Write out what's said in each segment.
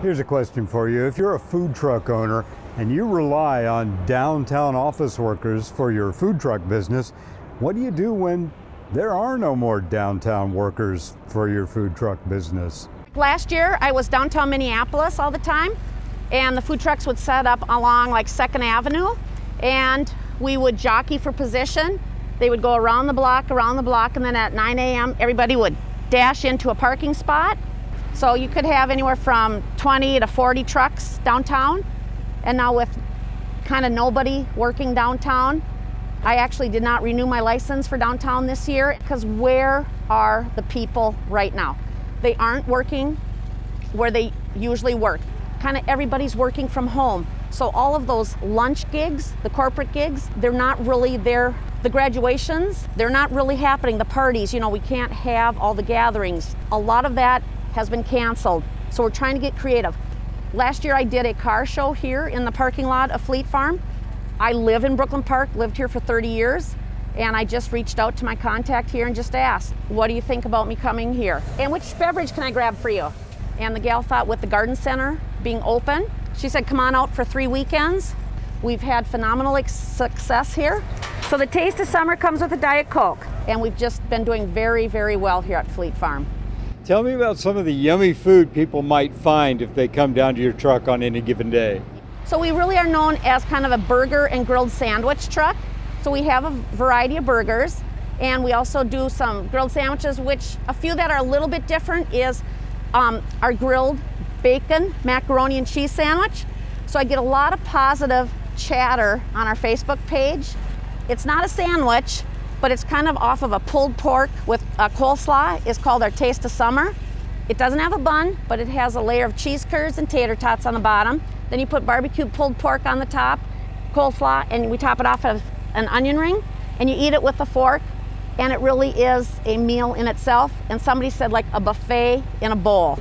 Here's a question for you. If you're a food truck owner and you rely on downtown office workers for your food truck business, what do you do when there are no more downtown workers for your food truck business? Last year, I was downtown Minneapolis all the time, and the food trucks would set up along like Second Avenue, and we would jockey for position. They would go around the block, around the block, and then at 9 a.m., everybody would dash into a parking spot so you could have anywhere from 20 to 40 trucks downtown. And now with kind of nobody working downtown, I actually did not renew my license for downtown this year because where are the people right now? They aren't working where they usually work. Kind of everybody's working from home. So all of those lunch gigs, the corporate gigs, they're not really there. The graduations, they're not really happening. The parties, you know, we can't have all the gatherings. A lot of that has been canceled. So we're trying to get creative. Last year I did a car show here in the parking lot of Fleet Farm. I live in Brooklyn Park, lived here for 30 years, and I just reached out to my contact here and just asked, what do you think about me coming here? And which beverage can I grab for you? And the gal thought with the garden center being open, she said, come on out for three weekends. We've had phenomenal success here. So the taste of summer comes with a Diet Coke, and we've just been doing very, very well here at Fleet Farm. Tell me about some of the yummy food people might find if they come down to your truck on any given day. So we really are known as kind of a burger and grilled sandwich truck. So we have a variety of burgers and we also do some grilled sandwiches, which a few that are a little bit different is um, our grilled bacon macaroni and cheese sandwich. So I get a lot of positive chatter on our Facebook page. It's not a sandwich, but it's kind of off of a pulled pork with a coleslaw. It's called our Taste of Summer. It doesn't have a bun, but it has a layer of cheese curds and tater tots on the bottom. Then you put barbecue pulled pork on the top, coleslaw, and we top it off of an onion ring, and you eat it with a fork, and it really is a meal in itself. And somebody said like a buffet in a bowl.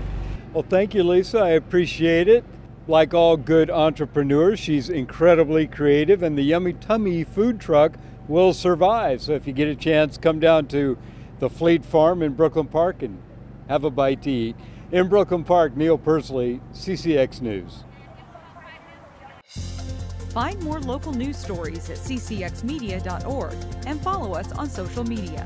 Well, thank you, Lisa. I appreciate it. Like all good entrepreneurs, she's incredibly creative, and the Yummy Tummy food truck will survive. So if you get a chance, come down to the Fleet Farm in Brooklyn Park and have a bite to eat. In Brooklyn Park, Neil Persley, CCX News. Find more local news stories at ccxmedia.org and follow us on social media.